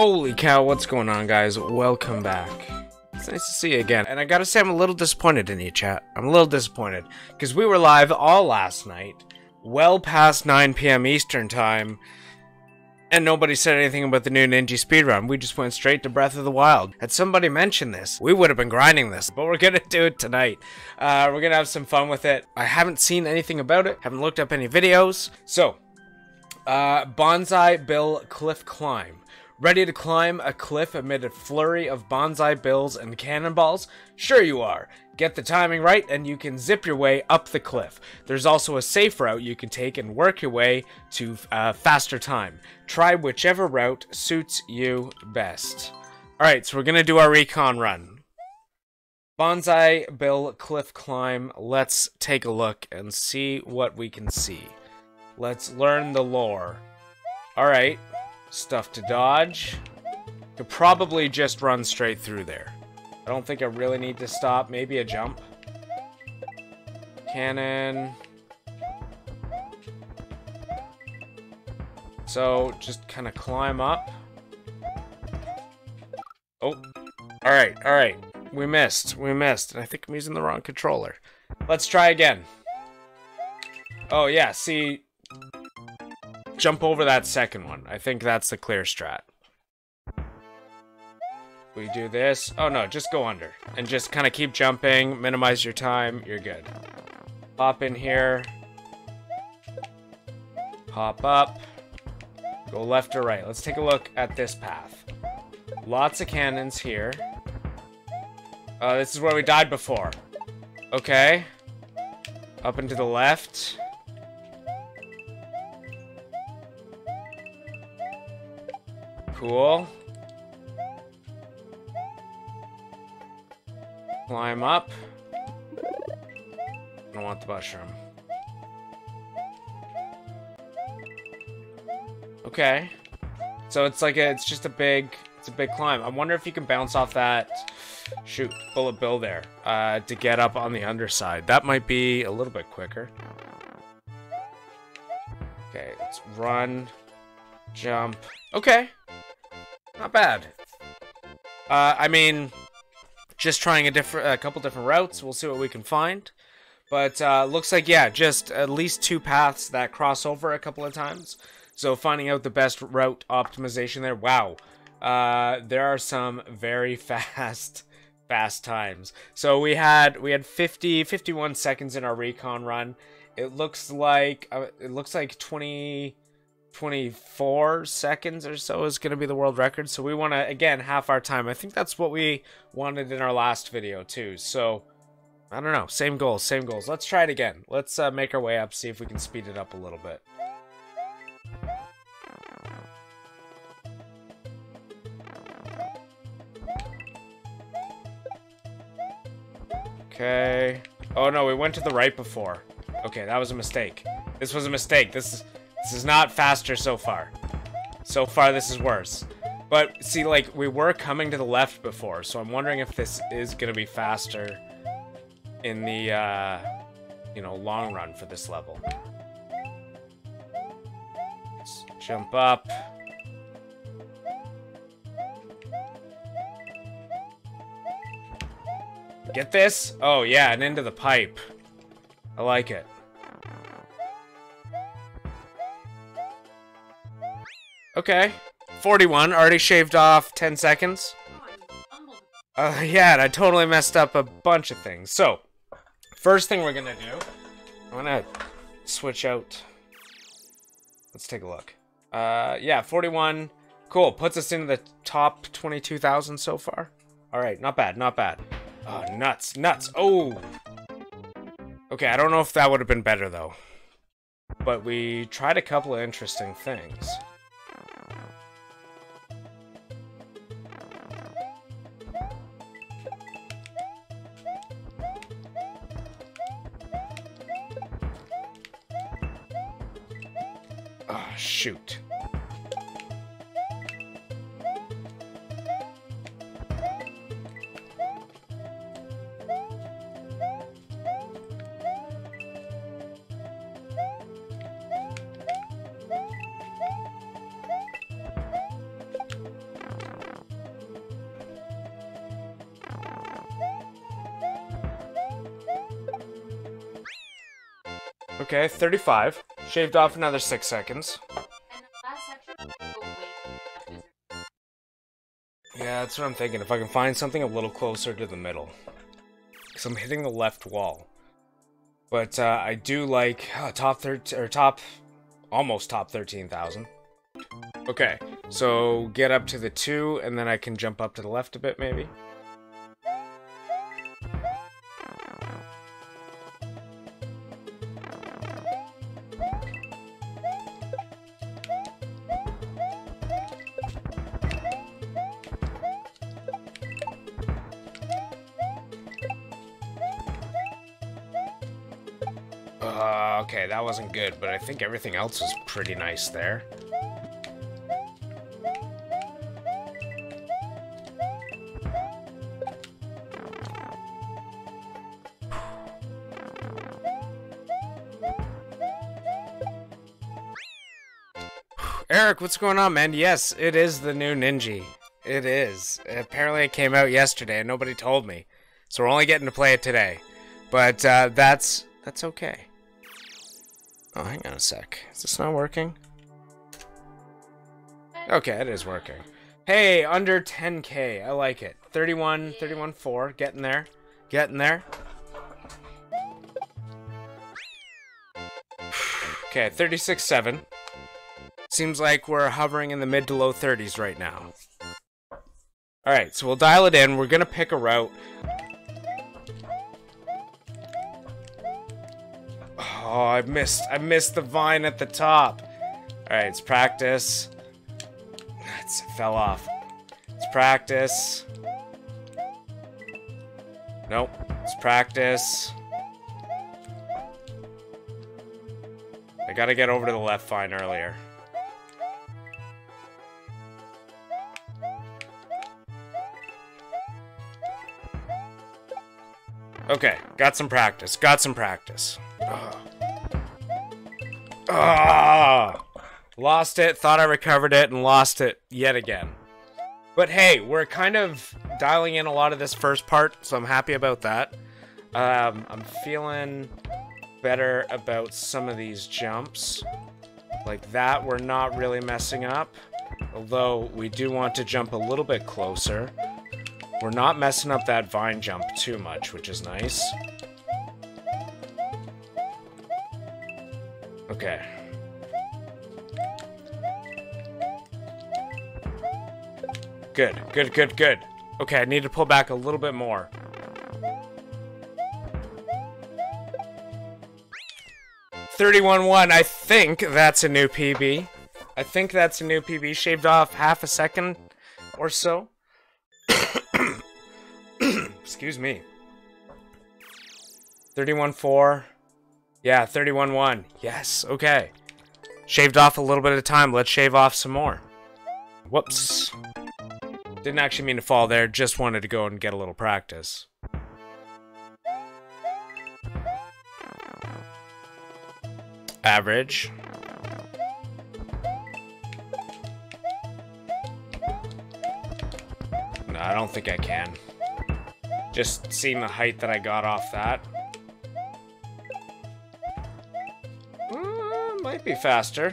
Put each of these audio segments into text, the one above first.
Holy cow, what's going on, guys? Welcome back. It's nice to see you again. And I gotta say, I'm a little disappointed in you, chat. I'm a little disappointed. Because we were live all last night, well past 9 p.m. Eastern Time, and nobody said anything about the new Ninji speedrun. We just went straight to Breath of the Wild. Had somebody mentioned this, we would have been grinding this, but we're gonna do it tonight. Uh, we're gonna have some fun with it. I haven't seen anything about it, haven't looked up any videos. So, uh, Banzai Bill Cliff Climb. Ready to climb a cliff amid a flurry of Banzai Bills and cannonballs? Sure you are. Get the timing right and you can zip your way up the cliff. There's also a safe route you can take and work your way to uh, faster time. Try whichever route suits you best. Alright, so we're gonna do our recon run. Banzai Bill Cliff Climb. Let's take a look and see what we can see. Let's learn the lore. Alright. Stuff to dodge. Could probably just run straight through there. I don't think I really need to stop. Maybe a jump. Cannon. So, just kind of climb up. Oh. Alright, alright. We missed. We missed. And I think I'm using the wrong controller. Let's try again. Oh, yeah. See, jump over that second one. I think that's the clear strat. We do this. Oh no, just go under. And just kind of keep jumping, minimize your time, you're good. Pop in here. Pop up. Go left or right. Let's take a look at this path. Lots of cannons here. Uh, this is where we died before. Okay. Up and to the left. Cool. Climb up. I don't want the mushroom. Okay. So it's like a, it's just a big, it's a big climb. I wonder if you can bounce off that, shoot, bullet bill there, uh, to get up on the underside. That might be a little bit quicker. Okay, let's run, jump. Okay. Not bad. Uh, I mean, just trying a different, a couple different routes. We'll see what we can find. But uh, looks like yeah, just at least two paths that cross over a couple of times. So finding out the best route optimization there. Wow, uh, there are some very fast, fast times. So we had we had 50, 51 seconds in our recon run. It looks like uh, it looks like 20. 24 seconds or so is going to be the world record. So we want to, again, half our time. I think that's what we wanted in our last video too. So, I don't know. Same goals, same goals. Let's try it again. Let's uh, make our way up, see if we can speed it up a little bit. Okay. Oh no, we went to the right before. Okay, that was a mistake. This was a mistake. This is... This is not faster so far. So far, this is worse. But, see, like, we were coming to the left before, so I'm wondering if this is going to be faster in the, uh, you know, long run for this level. Let's jump up. Get this? Oh, yeah, and into the pipe. I like it. Okay. 41, already shaved off 10 seconds. Uh, yeah, and I totally messed up a bunch of things. So, first thing we're gonna do, I'm gonna switch out. Let's take a look. Uh, yeah, 41. Cool, puts us into the top 22,000 so far. Alright, not bad, not bad. Oh, nuts, nuts. Oh! Okay, I don't know if that would have been better, though. But we tried a couple of interesting things. Oh, shoot. Okay, 35. Shaved off another 6 seconds. Yeah, that's what I'm thinking. If I can find something a little closer to the middle. Because I'm hitting the left wall. But uh, I do like uh, top 13, or top, almost top 13,000. Okay, so get up to the 2, and then I can jump up to the left a bit, maybe. Okay, that wasn't good, but I think everything else was pretty nice there. Eric, what's going on, man? Yes, it is the new Ninji. It is. Apparently, it came out yesterday, and nobody told me, so we're only getting to play it today. But uh, that's that's okay. Oh, hang on a sec. Is this not working? Okay, it is working. Hey, under 10k. I like it. 31, 31, 4. Getting there. Getting there. Okay, 36, 7. Seems like we're hovering in the mid to low 30s right now. Alright, so we'll dial it in. We're gonna pick a route. Oh, I missed. I missed the vine at the top. Alright, it's practice. It's, it fell off. It's practice. Nope. It's practice. I gotta get over to the left vine earlier. Okay, got some practice. Got some practice. Ah! Lost it, thought I recovered it, and lost it yet again. But hey, we're kind of dialing in a lot of this first part, so I'm happy about that. Um, I'm feeling better about some of these jumps. Like that, we're not really messing up. Although, we do want to jump a little bit closer. We're not messing up that vine jump too much, which is nice. Okay. Good, good, good, good. Okay, I need to pull back a little bit more. Thirty-one one. I think that's a new PB. I think that's a new PB. Shaved off half a second or so. Excuse me. 31-4. Yeah, 31-1. Yes, okay. Shaved off a little bit of time. Let's shave off some more. Whoops. Didn't actually mean to fall there. Just wanted to go and get a little practice. Average. No, I don't think I can. Just seeing the height that I got off that. Be faster.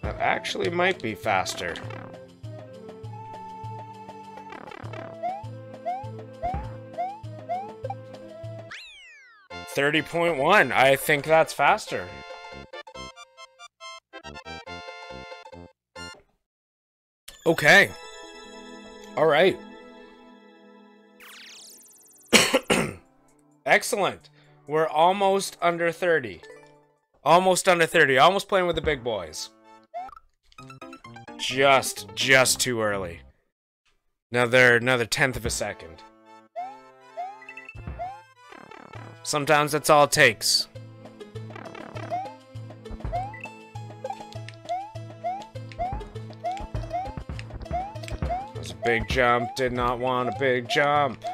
That actually might be faster. Thirty point one. I think that's faster. Okay. All right. Excellent. We're almost under 30. Almost under 30. Almost playing with the big boys. Just, just too early. Another, another tenth of a second. Sometimes that's all it takes. That was a big jump. Did not want a big jump.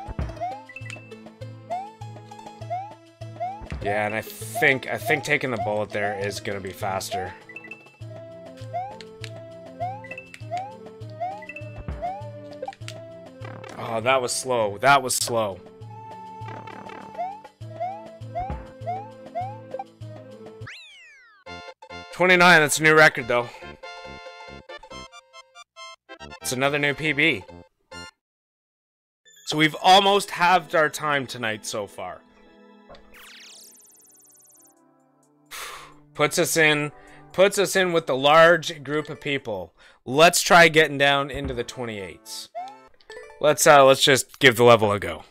Yeah, and I think I think taking the bullet there is gonna be faster. Oh, that was slow. That was slow. Twenty-nine. That's a new record, though. It's another new PB. So we've almost halved our time tonight so far. Puts us in puts us in with the large group of people. Let's try getting down into the 28s. Let's uh let's just give the level a go.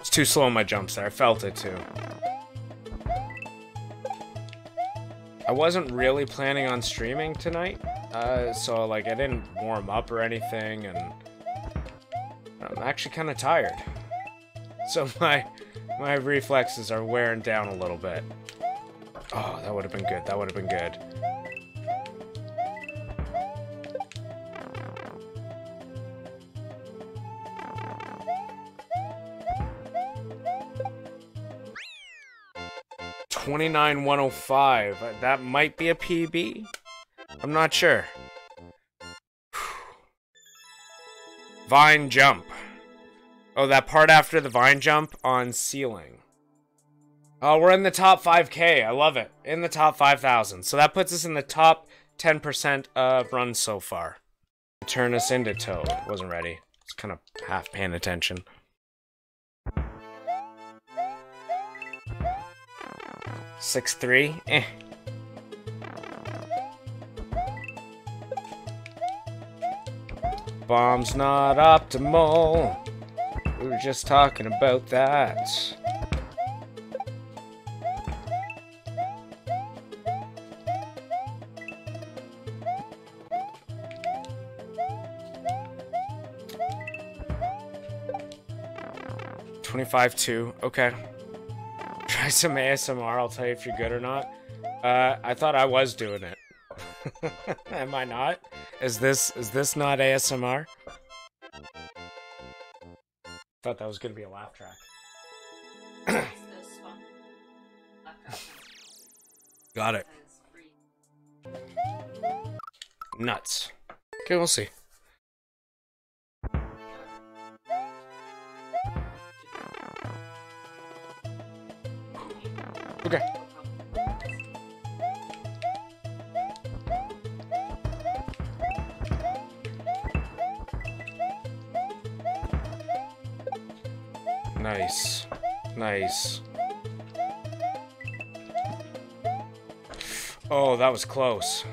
It's too slow my jumps there. I felt it too. I wasn't really planning on streaming tonight, uh, so like I didn't warm up or anything, and I'm actually kind of tired. So my my reflexes are wearing down a little bit. Oh, that would have been good. That would have been good. Twenty-nine one oh five. That might be a PB. I'm not sure. Vine jump. Oh, that part after the vine jump on ceiling. Oh, we're in the top 5k. I love it. In the top 5,000. So that puts us in the top 10% of runs so far. Turn us into Toad. Wasn't ready. It's kind of half paying attention. Six three. Eh. Bomb's not optimal. We were just talking about that. Twenty-five two. Okay. Try some ASMR. I'll tell you if you're good or not. Uh, I thought I was doing it. Am I not? Is this is this not ASMR? Thought that was gonna be a laugh track. It's this one. Left out. Got it. And it's free. Nuts. Okay, we'll see. Okay. Nice. Nice. Oh, that was close.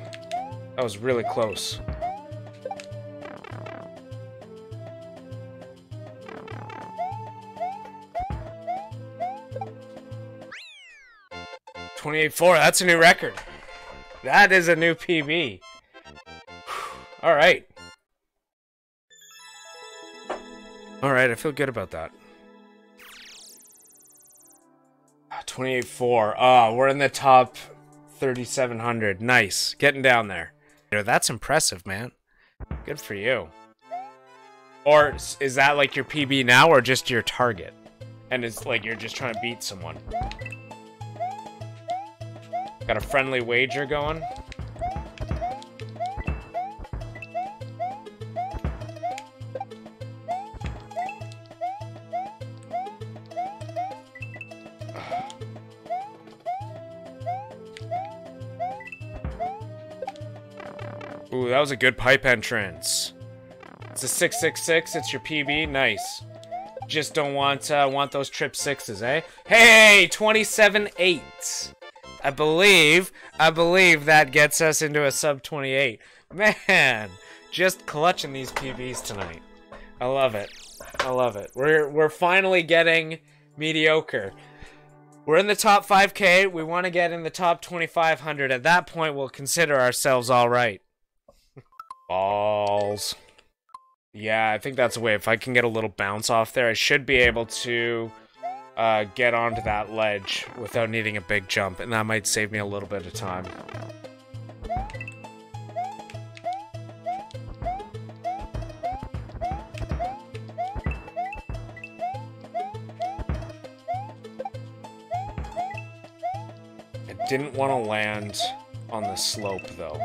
That was really close. Twenty-eight four. That's a new record. That is a new PB. All right. All right. I feel good about that. Twenty-eight four. Oh, we're in the top 3700. Nice. Getting down there. That's impressive, man. Good for you. Or is that like your PB now or just your target? And it's like you're just trying to beat someone. Got a friendly wager going? Ooh, that was a good pipe entrance. It's a 666, it's your PB, nice. Just don't want uh, want those trip sixes, eh? Hey, 27-8. I believe, I believe that gets us into a sub 28. Man, just clutching these PBs tonight. I love it. I love it. We're we're finally getting mediocre. We're in the top 5k. We want to get in the top 2500. At that point, we'll consider ourselves all right. Balls. Yeah, I think that's a way. If I can get a little bounce off there, I should be able to uh, get onto that ledge without needing a big jump, and that might save me a little bit of time. I didn't want to land on the slope, though.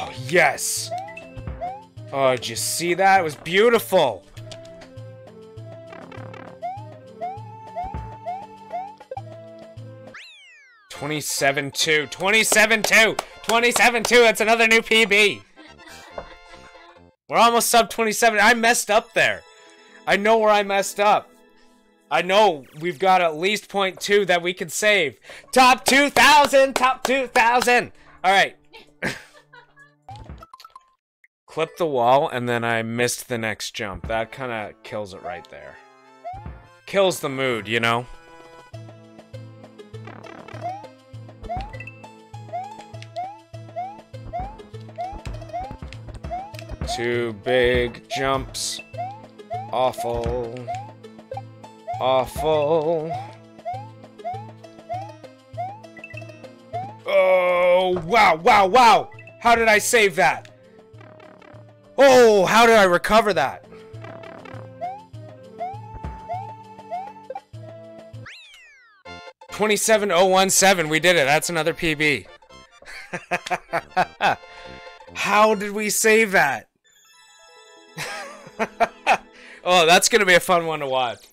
Oh, yes! Oh, did you see that? It was beautiful! Twenty-seven two, twenty-seven two, twenty-seven two. That's another new PB. We're almost sub twenty-seven. I messed up there. I know where I messed up. I know we've got at least point two that we can save. Top two thousand. Top two thousand. All right. Clip the wall, and then I missed the next jump. That kind of kills it right there. Kills the mood, you know? Two big jumps. Awful. Awful. Oh, wow, wow, wow! How did I save that? Oh, how did I recover that? Twenty-seven oh one seven. We did it. That's another PB. how did we save that? oh, that's gonna be a fun one to watch.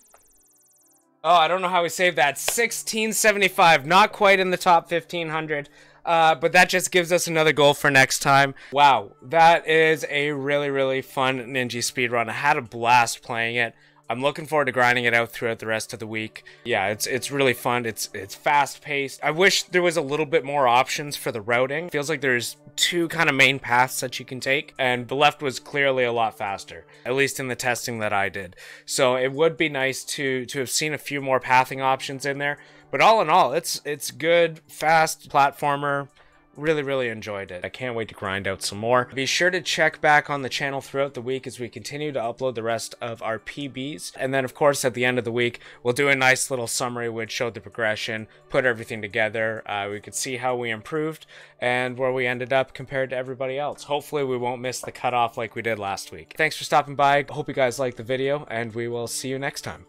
Oh, I don't know how we saved that. 1675, not quite in the top 1500. Uh, but that just gives us another goal for next time. Wow, that is a really, really fun Ninji speedrun. I had a blast playing it. I'm looking forward to grinding it out throughout the rest of the week. Yeah, it's it's really fun. It's it's fast paced. I wish there was a little bit more options for the routing. Feels like there's two kind of main paths that you can take, and the left was clearly a lot faster, at least in the testing that I did. So it would be nice to to have seen a few more pathing options in there. But all in all, it's it's good, fast platformer. Really, really enjoyed it. I can't wait to grind out some more. Be sure to check back on the channel throughout the week as we continue to upload the rest of our PBs. And then, of course, at the end of the week, we'll do a nice little summary which showed the progression, put everything together. Uh, we could see how we improved and where we ended up compared to everybody else. Hopefully, we won't miss the cutoff like we did last week. Thanks for stopping by. Hope you guys liked the video, and we will see you next time.